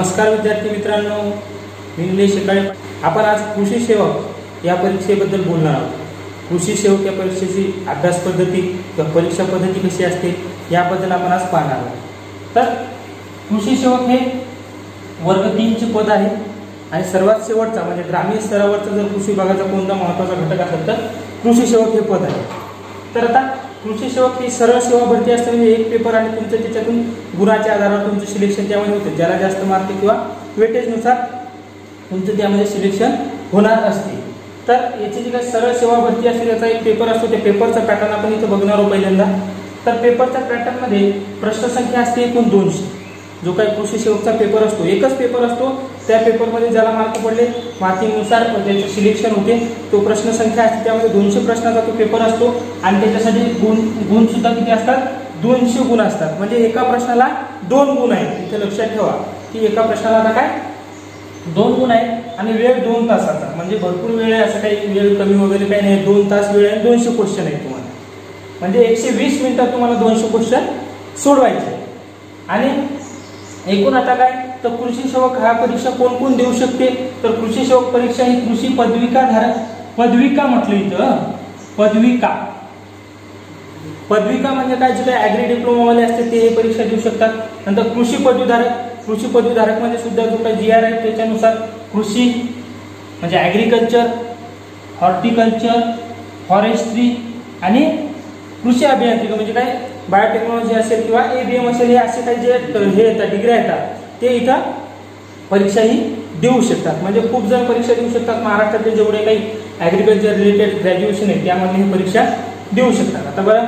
नमस्कार विद्यार्थी मित्रांनो. मी निलेश शेकाळे आपण आज कृषी सेवक या परीक्षेबद्दल बोलणार आहोत. कृषी सेवक या परीक्षेची अभ्यास पद्धती किंवा परीक्षा पद्धती कशी असते याबद्दल आपण आज पाहणार आहोत. तर कृषी सेवक हे वर्ग तीनचे पद आहे आणि सर्वात शेवटचा म्हणजे ग्रामीण स्तरावरचा जर कृषी विभागाचा कोणता महत्त्वाचा घटक असेल तर कृषी सेवक हे पद आहे. तर आता कृषी सेवक ही सरळ सेवा भरती असते म्हणजे एक पेपर आणि तुमचं त्याच्यातून गुणाच्या आधारावर तुमचं सिलेक्शन त्यामध्ये होतं. ज्याला जास्त मार्क किंवा वेटेजनुसार तुमचं त्यामध्ये सिलेक्शन होणार असते. तर याची जी काही सरळ सेवा भरती असते त्याचा एक पेपर असतो त्या पेपरचा पॅटर्न आपण इथं बघणार आहोत पहिल्यांदा. तर पेपरच्या पॅटर्नमध्ये प्रश्नसंख्या असते एकूण दोनशे. जो काही कृषी शेवटचा पेपर असतो एकच पेपर असतो त्या पेपरमध्ये ज्याला मार्क पडले मातीनुसार त्याचे सिलेक्शन होते. तो प्रश्नसंख्या असते त्यामध्ये दोनशे प्रश्नाचा तो पेपर असतो. आणि त्याच्यासाठी गुण गुणसुद्धा किती असतात? दोनशे गुण असतात. म्हणजे एका प्रश्नाला दोन गुण आहेत. इथे लक्षात ठेवा की एका प्रश्नाला आता काय? दोन गुण आहेत आणि वेळ दोन तासाचा म्हणजे भरपूर वेळ आहे असं काही वेळ कमी वगैरे काही नाही. दोन तास वेळ आहे दोनशे क्वेश्चन आहे तुम्हाला. म्हणजे एकशे वीस मिनिटात तुम्हाला दोनशे क्वेश्चन सोडवायचे आणि एकूण आता काय? तर कृषी सेवक हा परीक्षा कोण कोण देऊ शकते? तर कृषी सेवक परीक्षा ही कृषी पदविका धारक पदविका म्हटलं इथं पदविका. पदविका म्हणजे काय? जे काही ऍग्री डिप्लोमावाले असते ते हे परीक्षा देऊ शकतात. नंतर कृषी पदवीधारक कृषी पदवीधारकमध्ये सुद्धा जो काही जी आर आहे त्याच्यानुसार कृषी म्हणजे ॲग्रिकल्चर हॉर्टिकल्चर फॉरेस्ट्री आणि कृषी अभियांत्रिकी म्हणजे काय? बायोटेक्नॉलॉजी असेल किंवा ए बी एम असेल हे असे काही जे हे येतात डिग्री येतात ते इथं परीक्षा ही देऊ शकतात. म्हणजे खूप जण परीक्षा देऊ शकतात. महाराष्ट्रातले जेवढे काही ॲग्रिकल्चर रिलेटेड ग्रॅज्युएशन आहे त्यामध्ये ही परीक्षा देऊ शकतात. आता बरं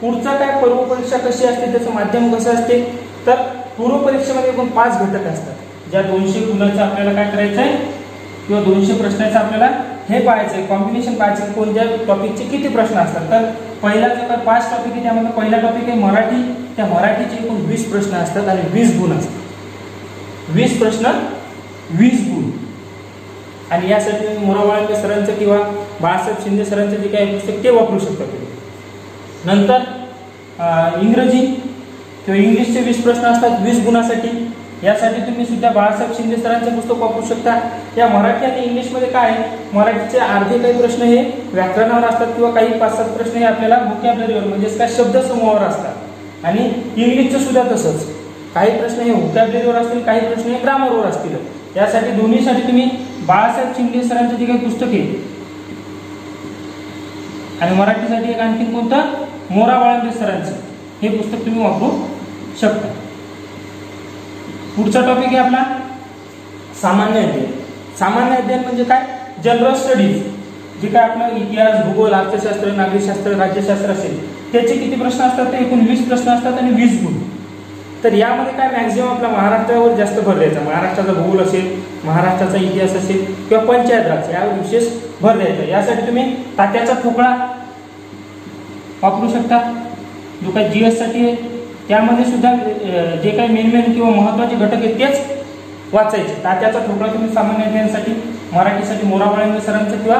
पुढचा काय पूर्व परीक्षा कशी असते त्याचं माध्यम कसं असते तर पूर्व परीक्षेमध्ये एकूण पाच घटक असतात. ज्या दोनशे गुणाचं आपल्याला काय करायचं आहे किंवा दोनशे प्रश्नाचं आपल्याला हे पाहायचं आहे कॉम्बिनेशन पाहायचं कोणत्या टॉपिकचे किती प्रश्न असतात? तर पहिला जे काय पाच टॉपिक आहे त्यामध्ये पहिला टॉपिक आहे मराठी. त्या मराठीचे एकूण वीस प्रश्न असतात आणि वीस गुण असतात. वीस प्रश्न वीस गुण. आणि यासाठी तुम्ही मोराबाळांच्या सरांचं किंवा बाळासाहेब शिंदे सरांचं जे काही पुस्तक ते वापरू शकता तुम्ही. नंतर इंग्रजी. किंवा इंग्लिशचे वीस प्रश्न असतात वीस गुणासाठी. यासाठी तुम्ही सुद्धा बाळासाहेब शिंदे सरांचं पुस्तक वापरू शकता. या मराठी आणि इंग्लिशमध्ये काय मराठीचे अर्धे काही प्रश्न हे व्याकरणावर असतात किंवा काही पाच सात प्रश्न हे आपल्याला व्होकॅबलरीवर म्हणजेच काय? शब्दसमूहावर असतात. आणि इंग्लिशचं सुद्धा तसंच. काही प्रश्न हे व्होकॅबलरीवर असतील काही प्रश्न हे ग्रामरवर असतील. यासाठी दोन्हीसाठी तुम्ही बाळासाहेब शिंदे सरांचं जे काही पुस्तक आहे आणि मराठीसाठी एक आणखी कोणतं? मोरा बाळंबे सरांचं. हे पुस्तक तुम्ही वापरू शकता. पुढचा टॉपिक आहे आपला. सामान्य अध्ययन. सामान्य अध्ययन म्हणजे काय? जनरल स्टडीज जे काय आपलं इतिहास भूगोल अर्थशास्त्र नागरिकशास्त्र राज्यशास्त्र असेल त्याचे किती प्रश्न असतात? ते एकूण वीस प्रश्न असतात आणि वीस गुण. तर यामध्ये काय मॅक्झिमम आपल्या महाराष्ट्रावर जास्त भर द्यायचा? महाराष्ट्राचा भूगोल असेल महाराष्ट्राचा इतिहास असेल किंवा पंचायत राज यावर विशेष भर द्यायचा. यासाठी तुम्ही तात्याचा ठोकळा वापरू शकता. जो काय जी एससाठी आहे त्यामध्ये सुद्धा जे काही मेन मेन किंवा महत्त्वाचे घटक आहेत तेच वाचायचे. तात्याचा ठोकळा तुम्ही सामान्य ज्ञानसाठी मराठीसाठी मोराबाळेंद्र सरांचं किंवा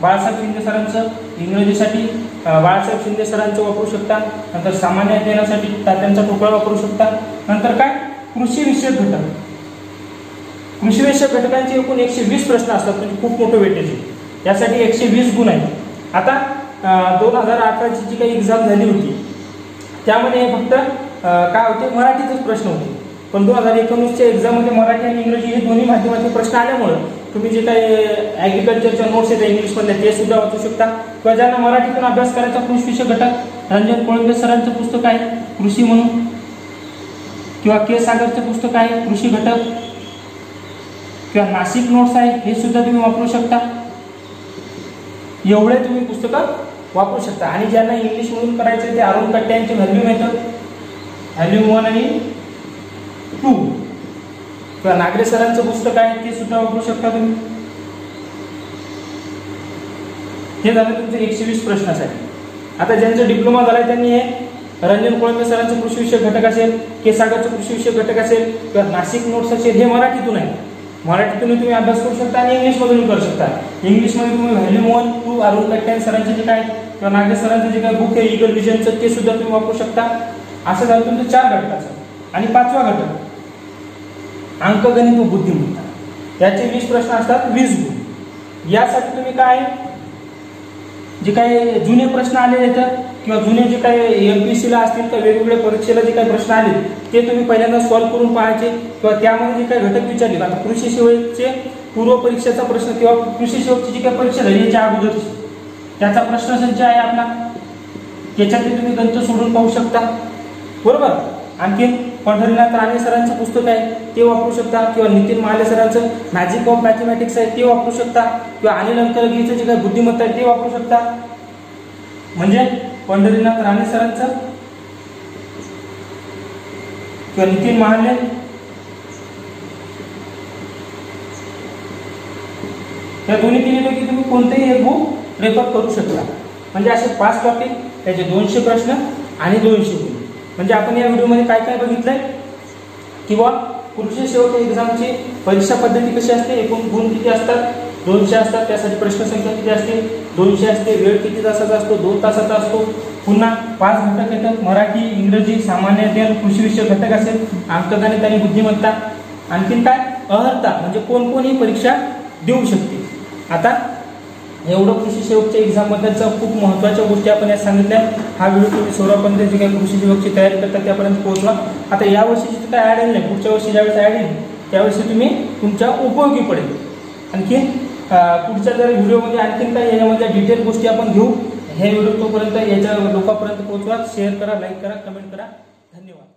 बाळासाहेब शिंदे सरांचं इंग्रजीसाठी बाळासाहेब शिंदे सरांचं वापरू शकता. नंतर सामान्य अध्ययनासाठी तात्यांचा ठोकळा वापरू शकता. नंतर काय? कृषी विषयक घटक. कृषी विषयक घटकांचे एकूण एकशे वीस प्रश्न असतात म्हणजे खूप मोठं वेटेज यासाठी एकशे वीस गुण आहे आता दोन हजार अठराची जी काही एक्झाम झाली होती त्यामध्ये फक्त काय होते मराठीतच प्रश्न होते. पण दोन हजार एकोणीसच्या एक्झाममध्ये मराठी आणि इंग्रजी हे दोन्ही माध्यमाचे प्रश्न आल्यामुळे तुम्ही जे काही ॲग्रिकल्चरच्या नोट्स आहेत इंग्लिशमधल्या ते सुद्धा वाचू शकता. किंवा ज्यांना मराठीतून अभ्यास करायचा कृषी विषय घटक रंजन कोळंबे सरांचं पुस्तक आहे कृषी म्हणून. किंवा के सागरचं पुस्तक आहे कृषी घटक. किंवा नाशिक नोट्स आहे हे सुद्धा तुम्ही वापरू शकता. एवढे तुम्ही पुस्तकं वापरू शकता. आणि ज्यांना इंग्लिश म्हणून करायचं ते अरुण कट्ट्यांचे व्हॅल्यू मेथड व्हॅल्यू वन आणि टू. किंवा नागरे सरांचं पुस्तक आहे ते सुद्धा वापरू शकता तुम्ही. हे झालं तुमचं एकशे वीस प्रश्नासाठी. आता ज्यांचं डिप्लोमा झालाय त्यांनी हे रंजन कोळंबे सरांचं कृषी विषय घटक असेल के सागरचं कृषी विषय घटक असेल किंवा नाशिक नोट्स असेल हे मराठीतून आहे. मराठीतून तुम्ही अभ्यास करू शकता आणि इंग्लिशमधून करू शकता. इंग्लिशमध्ये तुम्ही व्हॅल्यू वन टू अरुण कट्ट्यान सरांचे जे काय किंवा नागरे सरांचं जे काय बुक आहे इगल विजनचं ते सुद्धा तुम्ही वापरू शकता. असं झालं तुमचं चार घटकाचं आणि पाचवा घटक अंकगणित व बुद्धिमत्ता. याचे वीस प्रश्न असतात वीस गुण. यासाठी तुम्ही काय जे काही जुने प्रश्न आलेले आहेत किंवा जुने जे काही एम पी सीला असतील किंवा वेगवेगळ्या परीक्षेला जे काही प्रश्न आले ते तुम्ही पहिल्यांदा सॉल्व्ह करून पाहायचे किंवा त्यामध्ये जे काही घटक विचारले आता कृषी सेवेचे पूर्व परीक्षेचा प्रश्न किंवा कृषी सेवकची जी काही परीक्षा झाली याच्या अगोदरची. त्याचा प्रश्नसंच आहे आपला. त्याच्यातले तुम्ही गणित सोडून पाहू शकता. बरोबर? आणखी पंढरीनाथ राणे सरांचं पुस्तक आहे ते वापरू शकता. किंवा नितीन महाले सरांचं मॅजिक ऑफ मॅथमॅटिक्स आहे ते वापरू शकता. किंवा अनिल अंकलगीचं जे काही बुद्धिमत्ता आहे ते वापरू शकता. म्हणजे पंढरीनाथ राणे सरांचं किंवा नितीन महाले या दोन्ही तिन्हीपैकी तुम्ही कोणतेही एक बुक रेफर करू शकता. म्हणजे असे पाच टॉपिक त्याचे दोनशे प्रश्न आणि दोनशे गुण म्हणजे आपण या व्हिडिओमध्ये काय काय बघितलंय? किंवा कृषी सेवक एक्झामची परीक्षा पद्धती कशी असते? एकूण गुण किती असतात? दोनशे असतात त्यासाठी प्रश्नसंख्या किती असते? दोनशे असते वेळ किती तासाचा असतो? दोन तासाचा असतो. पुन्हा पाच घटक येतात. मराठी इंग्रजी सामान्य ज्ञान कृषीविषयक घटक असेल अंकगणित आणि बुद्धिमत्ता. आणखीन काय? अहर्ता म्हणजे कोण कोण ही परीक्षा देऊ शकते. आता एवढं कृषी सेवकच्या एक्झाम खूप महत्त्वाच्या गोष्टी आपण या सांगितल्या. हा व्हिडिओ तुम्ही सर्वपर्यंत जे काही कृषी सेवकची तयारी करता त्यापर्यंत पोहोचवा आता या वर्षीची काय ॲड येईल नाही. पुढच्या वर्षी ज्यावेळेस ॲड येईल त्यावेळेस तुम्ही तुमच्या उपयोगी पडेल. आणखी पुढच्या जर व्हिडिओमध्ये आणखीन काही याच्यामधल्या डिटेल गोष्टी आपण घेऊ हे व्हिडिओ तोपर्यंत याच्या लोकांपर्यंत पोहोचवा. शेअर करा लाईक करा कमेंट करा. धन्यवाद.